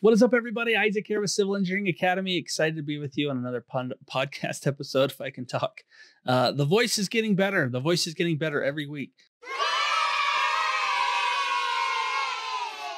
What is up, everybody? Isaac here with Civil Engineering Academy. Excited to be with you on another pon- podcast episode, if I can talk. Uh, the voice is getting better. The voice is getting better every week.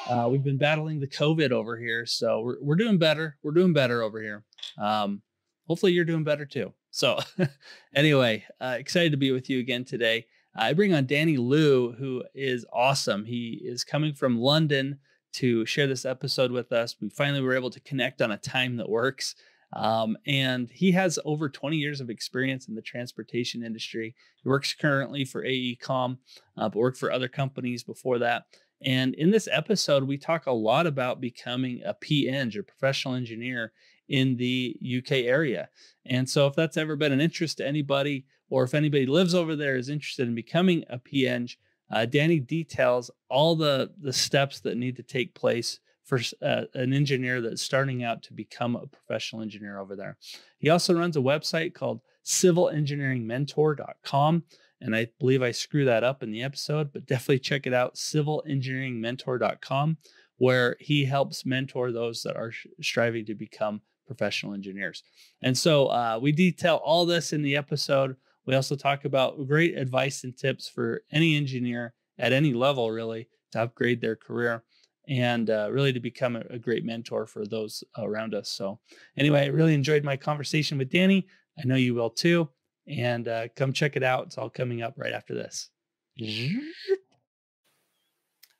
Uh, we've been battling the COVID over here, so we're, we're doing better. We're doing better over here. Um, hopefully, you're doing better too. So, anyway, uh, excited to be with you again today. I bring on Danny Luu, who is awesome. He is coming from London to share this episode with us. We finally were able to connect on a time that works. Um, and he has over 20 years of experience in the transportation industry. He works currently for AECOM, uh, but worked for other companies before that. And in this episode, we talk a lot about becoming a PEng, or professional engineer, in the UK area. And so, if that's ever been an interest to anybody, or if anybody lives over there is interested in becoming a PEng, uh, Danny details all the the steps that need to take place for uh, an engineer that's starting out to become a professional engineer over there. He also runs a website called civilengineeringmentor.com. And I believe I screw that up in the episode, but definitely check it out civilengineeringmentor.com, where he helps mentor those that are striving to become professional engineers. And so uh, we detail all this in the episode. We also talk about great advice and tips for any engineer at any level, really, to upgrade their career and uh, really to become a, a, great mentor for those around us. So, anyway, I really enjoyed my conversation with Danny. I know you will too. And uh, come check it out. It's all coming up right after this.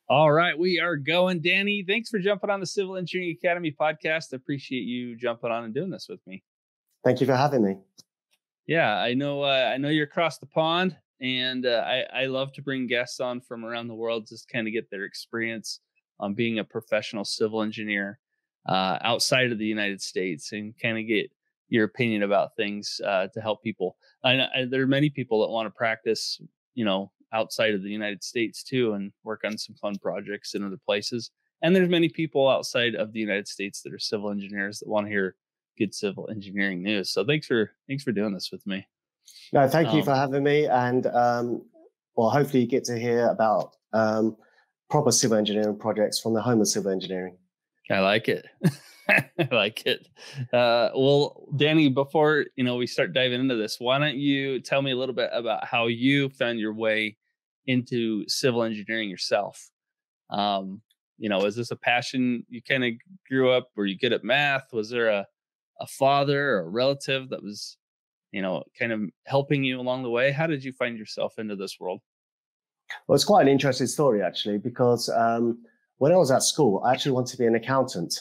All right, we are going. Danny, thanks for jumping on the Civil Engineering Academy podcast. I appreciate you jumping on and doing this with me. Thank you for having me. Yeah, I know. Uh, I know you're across the pond, and uh, I, I love to bring guests on from around the world just kind of get their experience on being a professional civil engineer uh, outside of the United States and kind of get your opinion about things uh, to help people. I, I, there are many people that want to practice, you know, outside of the United States too, and work on some fun projects in other places. And there's many people outside of the United States that are civil engineers that want to hear good civil engineering news. So thanks for thanks for doing this with me. No, thank um, you for having me, and um, well, hopefully you get to hear about um, proper civil engineering projects from the home of civil engineering. I like it. I like it. Uh, well, Danny, before you know we start diving into this, why don't you tell me a little bit about how you found your way into civil engineering yourself? Um, you know, is this a passion you kind of grew up? Were you good at math? Was there a a father or a relative that was, you know, kind of helping you along the way? How did you find yourself into this world? Well, it's quite an interesting story actually, because um, when I was at school, I actually wanted to be an accountant.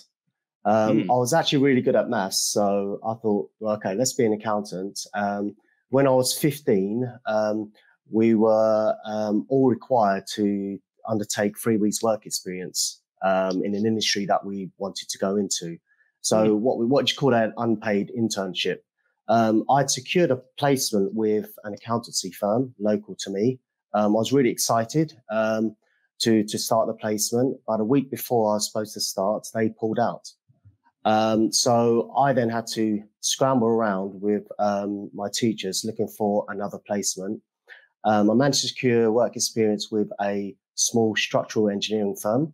Um, mm. I was actually really good at maths, so I thought, well, okay, let's be an accountant. Um, when I was 15, um, we were um, all required to undertake three weeks work experience um, in an industry that we wanted to go into. So mm. what we, what you call an unpaid internship. Um, I'd secured a placement with an accountancy firm local to me. Um, I was really excited um, to to start the placement. But a week before I was supposed to start, they pulled out. Um, so I then had to scramble around with um, my teachers looking for another placement. Um, I managed to secure work experience with a small structural engineering firm,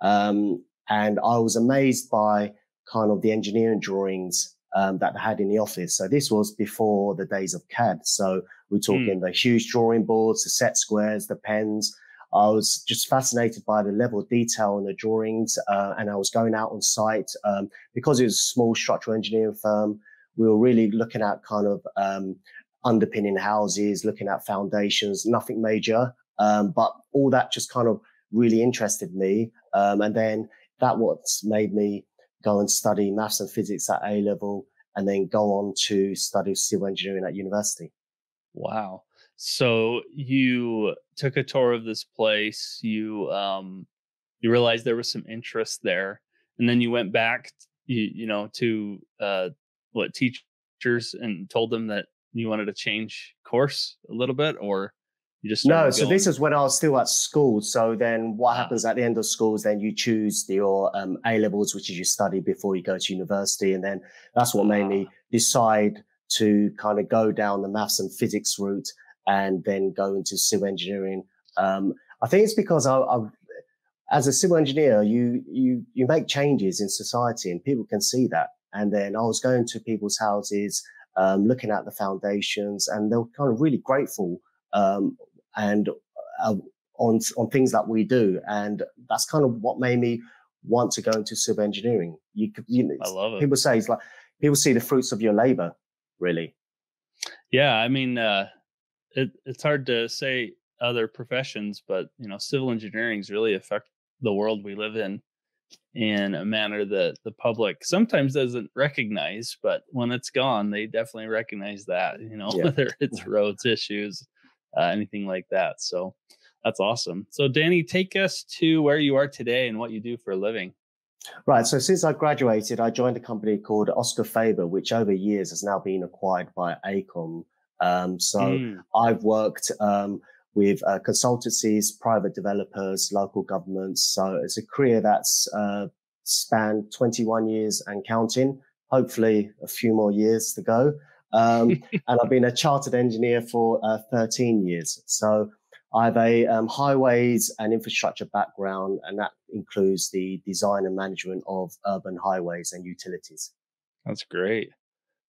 um, and I was amazed by kind of the engineering drawings um, that they had in the office. So this was before the days of CAD. So we're talking mm. the huge drawing boards, the set squares, the pens. I was just fascinated by the level of detail in the drawings, uh, and I was going out on site um, because it was a small structural engineering firm. We were really looking at kind of um, underpinning houses, looking at foundations, nothing major, um, but all that just kind of really interested me. Um, and then that what's made me go and study maths and physics at A level, and then go on to study civil engineering at university. Wow. So you took a tour of this place. You um, you realized there was some interest there, and then you went back, you, you know, to uh, what teachers and told them that you wanted to change course a little bit, or you just no. So this is when I was still at school. So then, what happens at the end of school is then you choose your um, A levels, which is your study before you go to university, and then that's what made me ah. decide to kind of go down the maths and physics route, and then go into civil engineering. Um, I think it's because I, I as a civil engineer, you you you make changes in society, and people can see that. And then I was going to people's houses, um, looking at the foundations, and they were kind of really grateful um, and uh, on on things that we do, and that's kind of what made me want to go into civil engineering. You, you I love it. People say it's like people see the fruits of your labor, really. Yeah, I mean, uh, it, it's hard to say other professions, but you know, civil engineering really affect the world we live in in a manner that the public sometimes doesn't recognize but when it's gone they definitely recognize that you know yeah. whether it's roads issues uh, anything like that so that's awesome so danny take us to where you are today and what you do for a living right so since i graduated i joined a company called oscar faber which over years has now been acquired by AECOM um, so mm. i've worked um, with uh, consultancies, private developers, local governments. So it's a career that's uh, spanned 21 years and counting. Hopefully, a few more years to go. Um, and I've been a chartered engineer for uh, 13 years. So I have a um, highways and infrastructure background, and that includes the design and management of urban highways and utilities. That's great.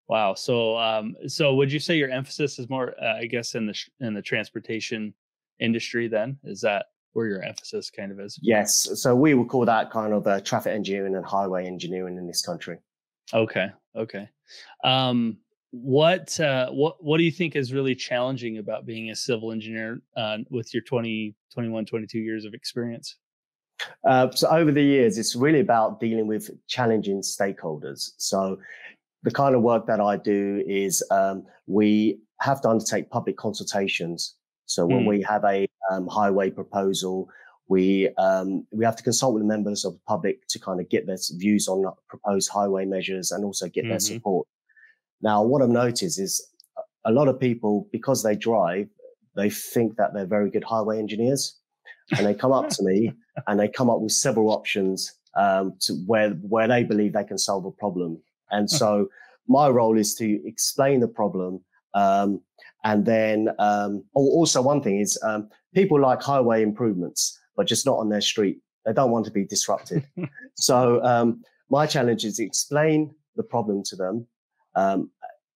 Wow. So, um, so would you say your emphasis is more, uh, I guess, in the in the transportation industry? Then is that where your emphasis kind of is? Yes. So we would call that kind of uh, traffic engineering and highway engineering in this country. Okay. Okay. Um, what uh, what what do you think is really challenging about being a civil engineer uh, with your 20, 21, 22 years of experience? Uh, so over the years, it's really about dealing with challenging stakeholders. So the kind of work that I do is um, we have to undertake public consultations. So when mm. we have a um, highway proposal, we um, we have to consult with the members of the public to kind of get their views on proposed highway measures and also get mm-hmm. their support. Now, what I've noticed is a lot of people, because they drive, they think that they're very good highway engineers, and they come up to me and they come up with several options um, to where where they believe they can solve a problem. And so my role is to explain the problem. Um, and then um, also one thing is um, people like highway improvements, but just not on their street. They don't want to be disrupted. so um, my challenge is to explain the problem to them, um,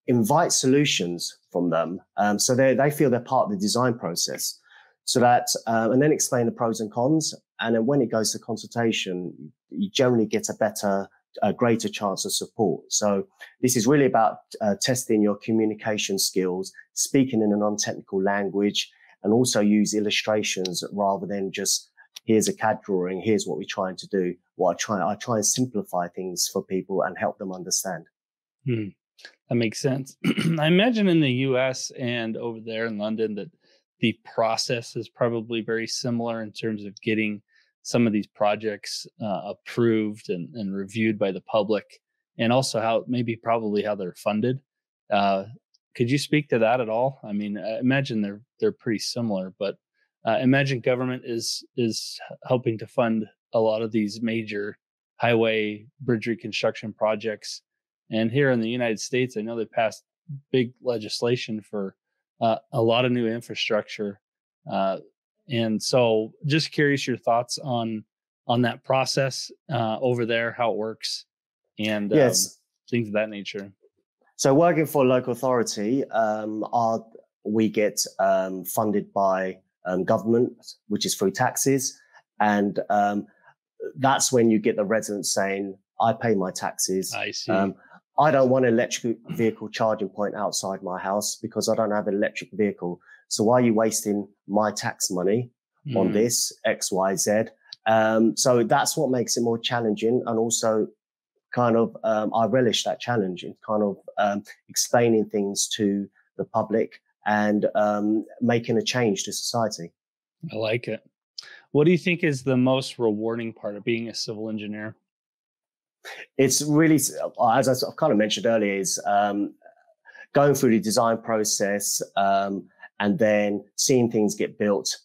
invite solutions from them, um, so they they feel they're part of the design process. So that uh, and then explain the pros and cons. And then when it goes to consultation, you generally get a better a greater chance of support. So this is really about uh, testing your communication skills, speaking in a non-technical language, and also use illustrations rather than just here's a CAD drawing, here's what we're trying to do. What I try, I try and simplify things for people and help them understand. Hmm. That makes sense. I imagine in the US and over there in London that the process is probably very similar in terms of getting some of these projects uh, approved and, and, reviewed by the public and also how maybe probably how they're funded. Uh, could you speak to that at all? I mean i imagine they're they're pretty similar but uh, imagine government is is helping to fund a lot of these major highway bridge reconstruction projects and here in the united states i know they passed big legislation for uh, a lot of new infrastructure uh, and so, just curious your thoughts on on that process uh, over there, how it works, and yes. Um, things of that nature. So, working for a local authority, um, our, we get um, funded by um, government, which is through taxes, and um, that's when you get the residents saying, "I pay my taxes." I see. I don't want an electric vehicle charging point outside my house because I don't have an electric vehicle. So why are you wasting my tax money mm. on this X, Y, Z? Um, so that's what makes it more challenging, and also kind of um, I relish that challenge in kind of um, explaining things to the public and um, making a change to society. I like it. What do you think is the most rewarding part of being a civil engineer? It's really, as I kind of mentioned earlier, is um, going through the design process, um, and then seeing things get built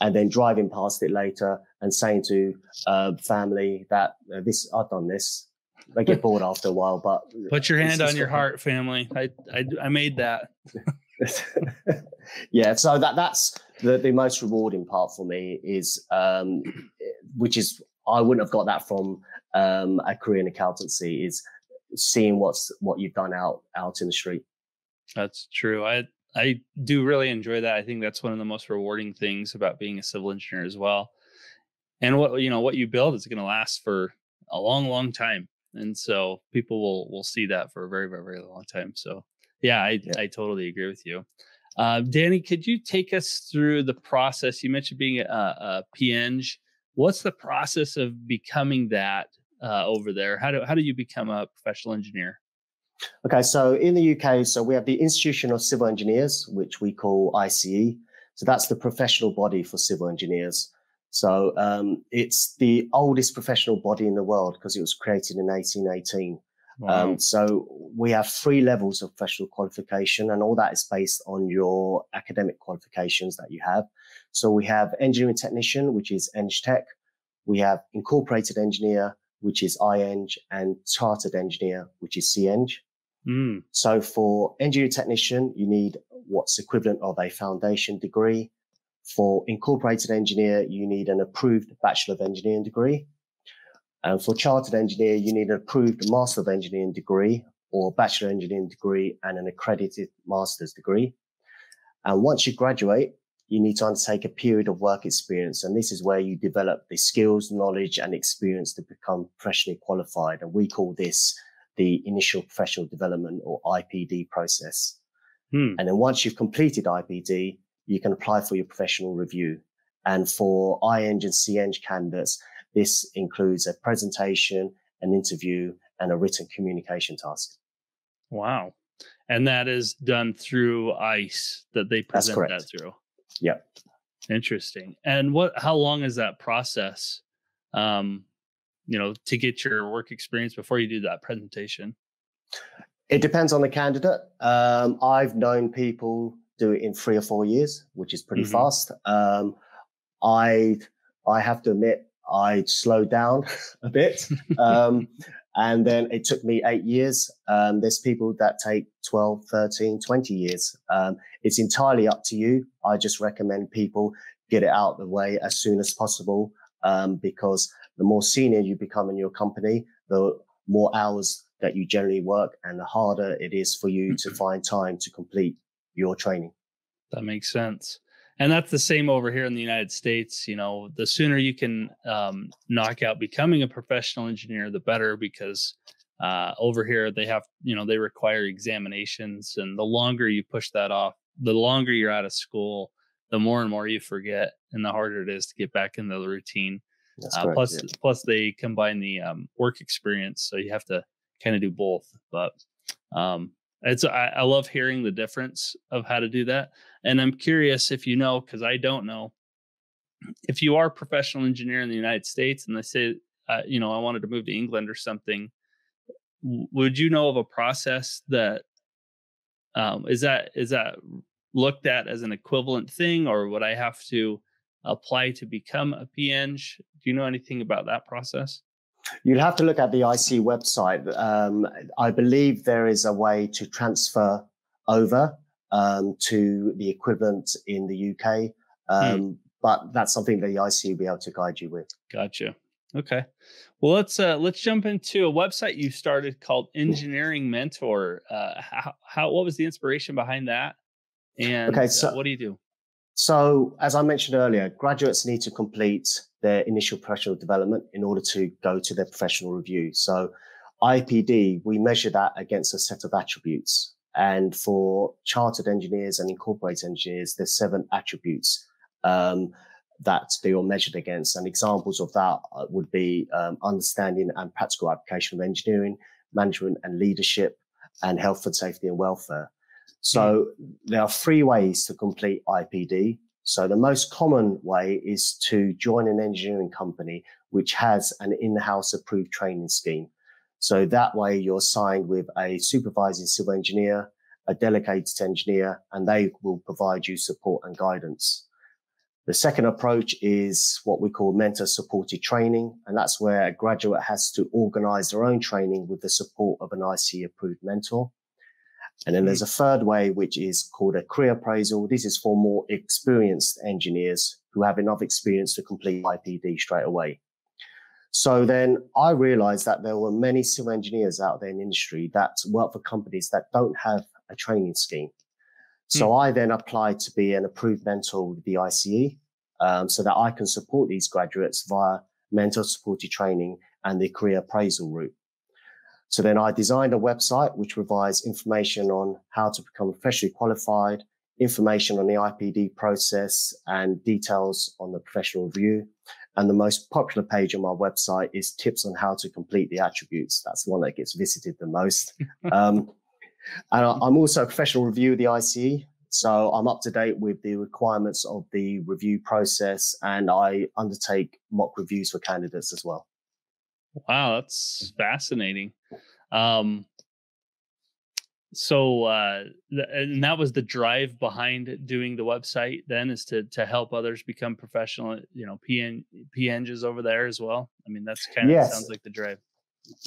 and then driving past it later and saying to uh, family that uh, this I've done this. They get bored after a while, but put your hand on your heart, family. I, I I made that. yeah, so that that's the, the most rewarding part for me is um, which is I wouldn't have got that from um, a career in accountancy. Is seeing what's what you've done out out in the street. That's true. I I do really enjoy that. I think that's one of the most rewarding things about being a civil engineer as well. And what you know, what you build is going to last for a long, long time, and so people will will see that for a very, very, very long time. So, yeah, I yeah. I totally agree with you. Uh, Danny, could you take us through the process? You mentioned being a, a PEng. What's the process of becoming that uh, over there? How do how do you become a professional engineer? Okay, so in the UK, so we have the Institution of Civil Engineers, which we call ICE. So that's the professional body for civil engineers. So um, it's the oldest professional body in the world because it was created in 1818. Wow. Um, so we have three levels of professional qualification, and all that is based on your academic qualifications that you have. So we have engineering technician, which is EngTech. We have incorporated engineer, which is iEng, and chartered engineer, which is CEng. Mm. So for engineering technician, you need what's equivalent of a foundation degree. For incorporated engineer, you need an approved Bachelor of Engineering degree. And for chartered engineer, you need an approved Master of Engineering degree or Bachelor Engineering degree and an accredited master's degree. And once you graduate, you need to undertake a period of work experience. And this is where you develop the skills, knowledge, and experience to become professionally qualified. And we call this the initial professional development or IPD process. Hmm. And then once you've completed IPD, you can apply for your professional review. And for iEng and CEng candidates, this includes a presentation, an interview, and a written communication task. Wow. And that is done through ICE that they present that through. Yeah. Interesting. And what how long is that process? Um, you know, to get your work experience before you do that presentation? It depends on the candidate. Um, I've known people do it in three or four years, which is pretty mm-hmm. fast. Um, I I have to admit I slowed down a bit. Um, and then it took me eight years. Um, there's people that take 12, 13, 20 years. Um, it's entirely up to you. I just recommend people get it out of the way as soon as possible um, because the more senior you become in your company, the more hours that you generally work and the harder it is for you to mm-hmm. find time to complete your training. That makes sense and that's the same over here in the United States. You know, the sooner you can um, knock out becoming a professional engineer, the better, because uh, over here they have, you know, they require examinations, and the longer you push that off, the longer you're out of school, the more and more you forget, and the harder it is to get back into the routine. Uh, correct, plus, yeah. plus they combine the um, work experience, so you have to kind of do both. But um, it's I, I love hearing the difference of how to do that. And I'm curious if you know, because I don't know, if you are a professional engineer in the United States and they say, uh, you know, I wanted to move to England or something, would you know of a process that um, is that is that looked at as an equivalent thing, or would I have to apply to become a PEng? Do you know anything about that process? You'll have to look at the ICE website. Um, I believe there is a way to transfer over um, to the equivalent in the UK, um, hmm. but that's something that the ICE will be able to guide you with. Gotcha. Okay. Well, let's uh, let's jump into a website you started called Engineering Mentor. Uh, how, how what was the inspiration behind that? And okay, so, uh, what do you do? So, as I mentioned earlier, graduates need to complete their initial professional development in order to go to their professional review. So, IPD, we measure that against a set of attributes. And for chartered engineers and incorporated engineers, there's seven attributes um, that they are measured against. And examples of that uh, would be um, understanding and practical application of engineering, management and leadership, and health and safety and welfare. So mm. there are three ways to complete IPD. So the most common way is to join an engineering company which has an in-house approved training scheme. So that way you're signed with a supervising civil engineer, a delegated engineer, and they will provide you support and guidance. The second approach is what we call mentor supported training. And that's where a graduate has to organize their own training with the support of an ICE approved mentor. And then there's mm. a third way, which is called a career appraisal. This is for more experienced engineers who have enough experience to complete IPD straight away. So then I realized that there were many civil engineers out there in the industry that work for companies that don't have a training scheme. So hmm. I then applied to be an approved mentor with the ICE um, so that I can support these graduates via mentor supported training and the career appraisal route. So then I designed a website which provides information on how to become professionally qualified, information on the IPD process and details on the professional review. And the most popular page on my website is tips on how to complete the attributes. That's the one that gets visited the most. um, and I'm also a professional review of the ICE. So I'm up to date with the requirements of the review process and I undertake mock reviews for candidates as well. Wow, that's fascinating. Um, so uh, th- and that was the drive behind doing the website then is to to help others become professional you know pn PEngs over there as well i mean that's kind of yes. sounds like the drive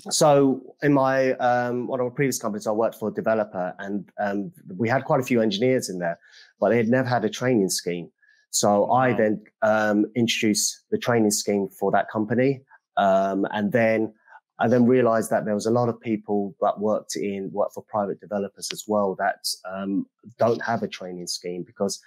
so in my um, one of my previous companies, I worked for a developer, and um, we had quite a few engineers in there, but they had never had a training scheme. So wow. I then um, introduced the training scheme for that company, um, and then I then realized that there was a lot of people that worked in work for private developers as well that um, don't have a training scheme because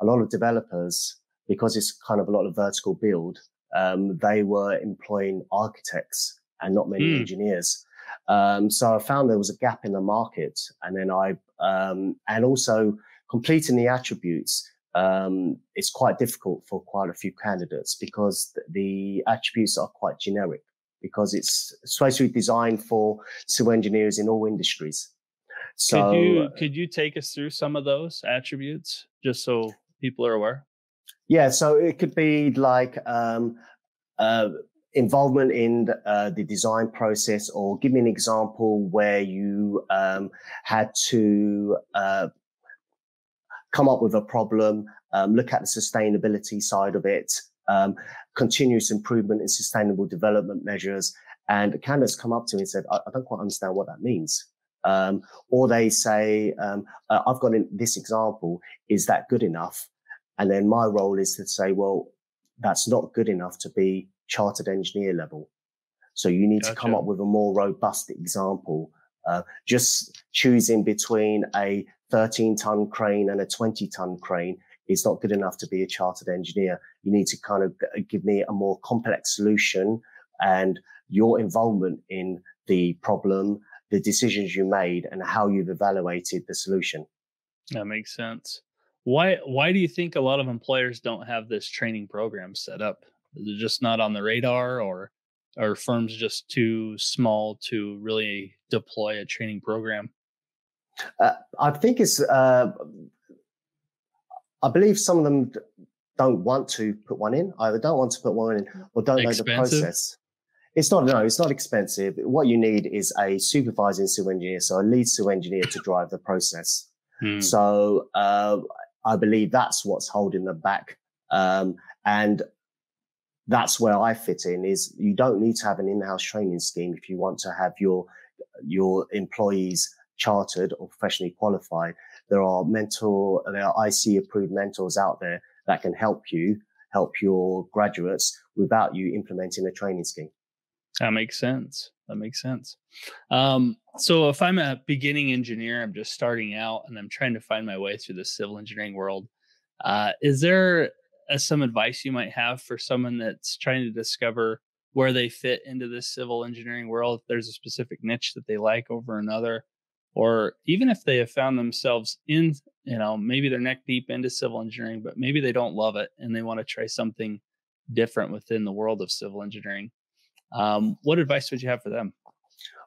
a lot of developers, because it's kind of a lot of vertical build, um, they were employing architects and not many mm. engineers. Um, so I found there was a gap in the market, and then I um, and also completing the attributes. Um, it's quite difficult for quite a few candidates because the attributes are quite generic because it's supposed to be designed for civil engineers in all industries. So could you could you take us through some of those attributes just so people are aware? Yeah, so it could be like um, uh, involvement in uh, the design process, or give me an example where you um, had to uh, come up with a problem, um, look at the sustainability side of it, um, continuous improvement in sustainable development measures. And candidates come up to me and said, I, I don't quite understand what that means. Um, or they say, um, uh, I've got in this example. Is that good enough? And then my role is to say, well, that's not good enough to be chartered engineer level. So you need gotcha. to come up with a more robust example. Uh, just choosing between a 13 ton crane and a 20 ton crane is not good enough to be a chartered engineer. You need to kind of give me a more complex solution and your involvement in the problem, the decisions you made and how you've evaluated the solution. That makes sense. Why why do you think a lot of employers don't have this training program set up? Is it just not on the radar or are firms just too small to really deploy a training program? Uh, I think it's uh, I believe some of them don't want to put one in, either don't want to put one in or don't expensive. know the process. It's not, no, it's not expensive. What you need is a supervising civil engineer, so a lead civil engineer to drive the process. Hmm. So uh, I believe that's what's holding them back. Um, and that's where I fit in is you don't need to have an in-house training scheme if you want to have your, your employees chartered or professionally qualified there are mentor, there are ICE approved mentors out there that can help you, help your graduates without you implementing a training scheme. That makes sense. That makes sense. Um, so if I'm a beginning engineer, I'm just starting out and I'm trying to find my way through the civil engineering world. Uh, is there uh, some advice you might have for someone that's trying to discover where they fit into this civil engineering world? If there's a specific niche that they like over another, or even if they have found themselves in, you know, maybe they're neck deep into civil engineering, but maybe they don't love it and they want to try something different within the world of civil engineering. Um, what advice would you have for them?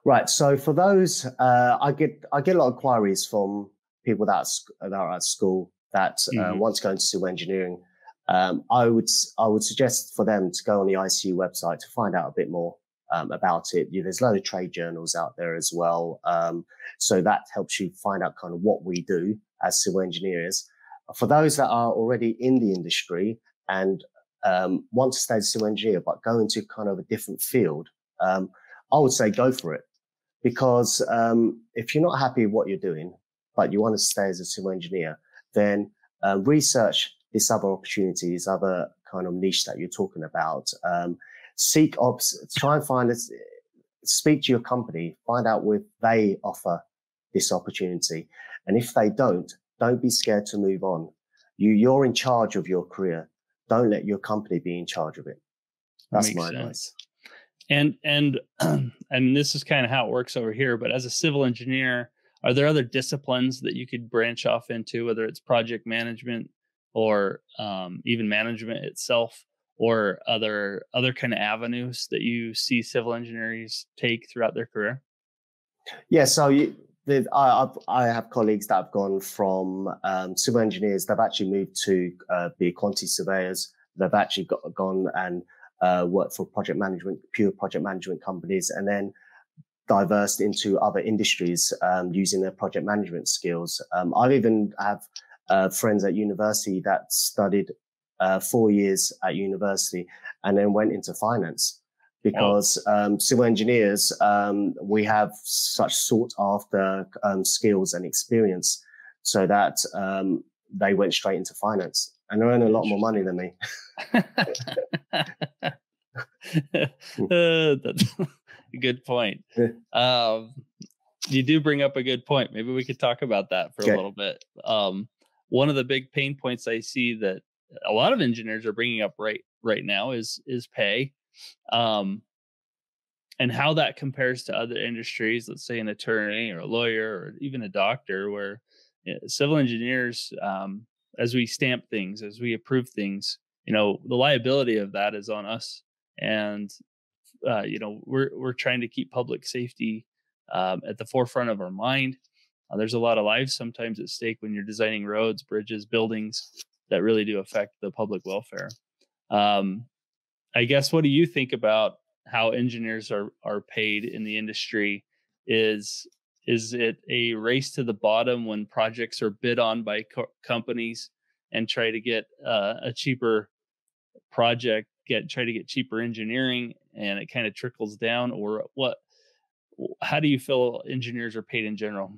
Right. So for those, uh, I get I get a lot of inquiries from people that are, that are at school that uh, mm-hmm. want to go into civil engineering. Um, I would I would suggest for them to go on the ICE website to find out a bit more um, about it. You know, there's a lot of trade journals out there as well. Um, so that helps you find out kind of what we do as civil engineers. For those that are already in the industry and um, want to stay as a civil engineer, but go into kind of a different field, um, I would say go for it. Because um, if you're not happy with what you're doing, but you want to stay as a civil engineer, then uh, research this other opportunities, other kind of niche that you're talking about. Um, seek ops, try and find it, speak to your company, find out if they offer this opportunity. And if they don't, don't be scared to move on. You, you're in charge of your career. Don't let your company be in charge of it. That's my sense. advice. And and and this is kind of how it works over here. But as a civil engineer, are there other disciplines that you could branch off into, whether it's project management or um, even management itself, or other other kind of avenues that you see civil engineers take throughout their career? Yeah, so you, the, I, I, have colleagues that have gone from um, civil engineers. They've actually moved to uh, be quantity surveyors. They've actually got, gone and uh, worked for project management, pure project management companies, and then diversed into other industries um, using their project management skills. Um, I even have uh, friends at university that studied uh, four years at university and then went into finance. Because um, civil engineers um, we have such sought after um, skills and experience so that um, they went straight into finance and earn a lot more money than me. Uh, that's a good point. Um, you do bring up a good point. Maybe we could talk about that for okay. a little bit. Um, one of the big pain points i see that a lot of engineers are bringing up right right now is is pay um, and how that compares to other industries let's say an attorney or a lawyer or even a doctor where know, civil engineers um, as we stamp things as we approve things you know the liability of that is on us and uh, you know we're we're trying to keep public safety um, at the forefront of our mind uh, there's a lot of lives sometimes at stake when you're designing roads bridges buildings that really do affect the public welfare um, I guess what do you think about how engineers are are paid in the industry? Is is it a race to the bottom when projects are bid on by co- companies and try to get uh, a cheaper project, get try to get cheaper engineering, and it kind of trickles down, or what? How do you feel engineers are paid in general?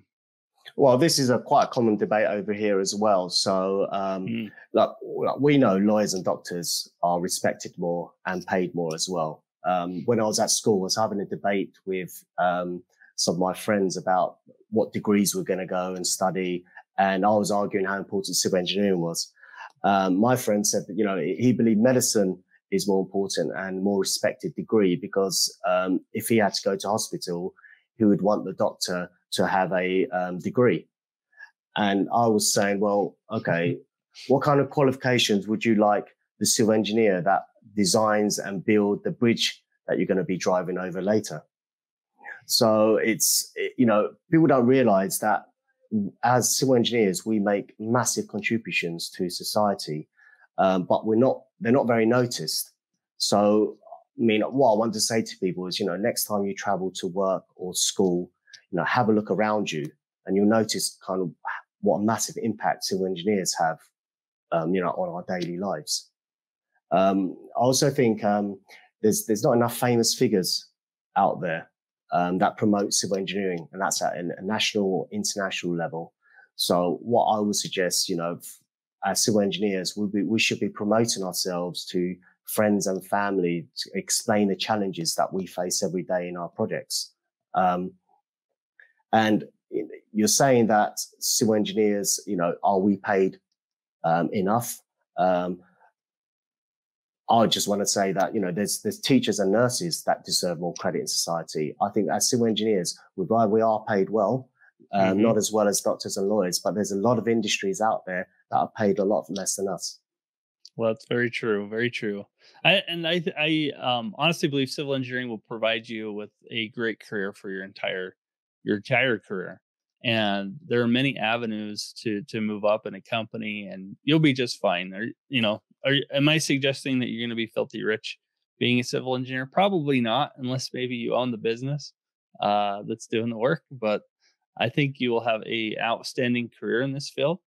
Well, this is a quite a common debate over here as well. So, um, mm. like, we know lawyers and doctors are respected more and paid more as well. Um, when I was at school, I was having a debate with um, some of my friends about what degrees we're going to go and study, and I was arguing how important civil engineering was. Um, my friend said that you know he believed medicine is more important and more respected degree because um, if he had to go to hospital, he would want the doctor to have a um, degree. And I was saying, well, okay, what kind of qualifications would you like the civil engineer that designs and build the bridge that you're going to be driving over later? So it's, you know, people don't realize that as civil engineers, we make massive contributions to society, um, but we're not, they're not very noticed. So, I mean, what I want to say to people is, you know, next time you travel to work or school, you know, have a look around you and you'll notice kind of what a massive impact civil engineers have, um, you know, on our daily lives. Um, I also think um, there's there's not enough famous figures out there um, that promote civil engineering, and that's at a national or international level. So, what I would suggest, you know, as civil engineers, we be, we should be promoting ourselves to friends and family to explain the challenges that we face every day in our projects. Um, and you're saying that civil engineers, you know, are we paid um, enough? Um, I just want to say that you know there's there's teachers and nurses that deserve more credit in society. I think as civil engineers, we we are paid well, um, mm-hmm. not as well as doctors and lawyers, but there's a lot of industries out there that are paid a lot less than us. Well, that's very true. Very true. I, and I, I um, honestly believe civil engineering will provide you with a great career for your entire your entire career and there are many avenues to to move up in a company and you'll be just fine. Or you know are am i suggesting that you're going to be filthy rich being a civil engineer? Probably not unless maybe you own the business uh, that's doing the work but i think you will have a outstanding career in this field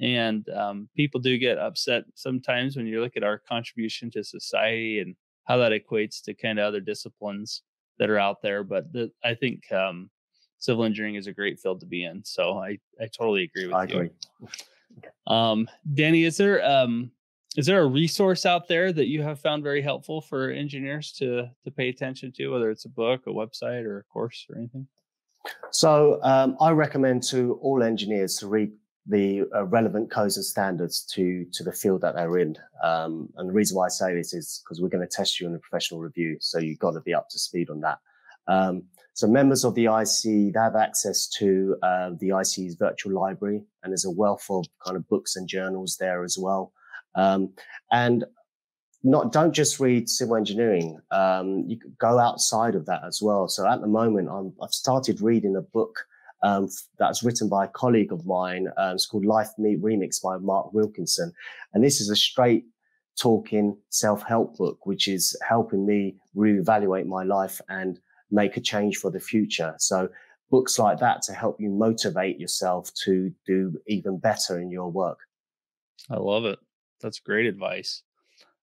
and um, people do get upset sometimes when you look at our contribution to society and how that equates to kind of other disciplines that are out there but the, i think um, civil engineering is a great field to be in. So I, I totally agree with I you. Agree. Um, Danny, is there um, is there a resource out there that you have found very helpful for engineers to to pay attention to, whether it's a book, a website, or a course, or anything? So um, I recommend to all engineers to read the uh, relevant codes and standards to to the field that they're in. Um, and the reason why I say this is because we're going to test you in a professional review, so you've got to be up to speed on that. Um, so members of the ICE they have access to uh, the ICE's virtual library, and there's a wealth of kind of books and journals there as well. Um, and not don't just read civil engineering. Um, you go outside of that as well. So at the moment, i have started reading a book um, that's written by a colleague of mine. Um, it's called Life Meet Remix by Mark Wilkinson, and this is a straight talking self-help book, which is helping me reevaluate my life and make a change for the future. So books like that to help you motivate yourself to do even better in your work. I love it. That's great advice.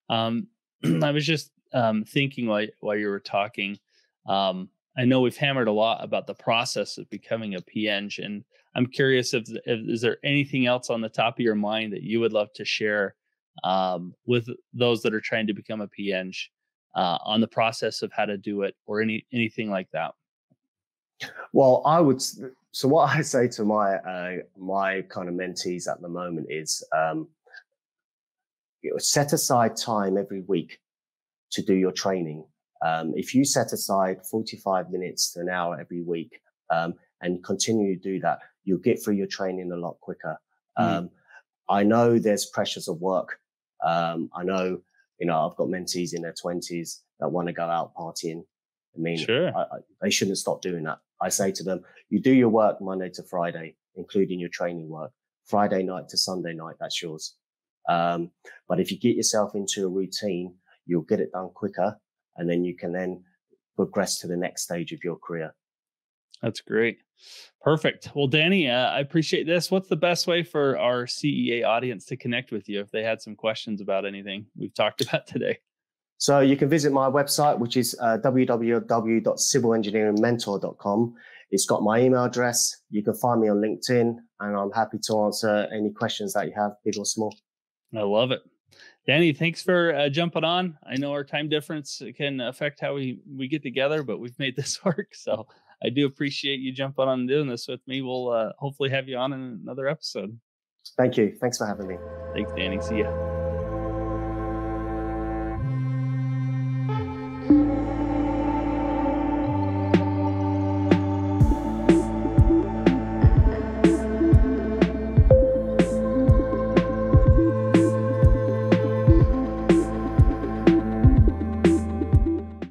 Um, I was just um, thinking while while you were talking. Um, I know we've hammered a lot about the process of becoming a PEng, and I'm curious if, if is there anything else on the top of your mind that you would love to share um, with those that are trying to become a PEng uh, on the process of how to do it, or any anything like that. Well, I would. So what I say to my uh, my kind of mentees at the moment is um, you know, set aside time every week to do your training. Um, if you set aside 45 minutes to an hour every week um, and continue to do that, you'll get through your training a lot quicker. Mm. I know there's pressures of work. Um, I know, you know, I've got mentees in their 20s that want to go out partying. I mean, sure. I, I, they shouldn't stop doing that. I say to them, you do your work Monday to Friday, including your training work. Friday night to Sunday night, that's yours. Um, but if you get yourself into a routine, you'll get it done quicker and then you can then progress to the next stage of your career. That's great. Perfect. Well, Danny, uh, I appreciate this. What's the best way for our CEA audience to connect with you if they had some questions about anything we've talked about today? So you can visit my website, which is uh, www.civilengineeringmentor.com. It's got my email address. You can find me on LinkedIn, and I'm happy to answer any questions that you have, big or small. I love it. Danny, thanks for uh, jumping on. I know our time difference can affect how we, we get together, but we've made this work. So I do appreciate you jumping on and doing this with me. We'll uh, hopefully have you on in another episode. Thank you. Thanks for having me. Thanks, Danny. See ya.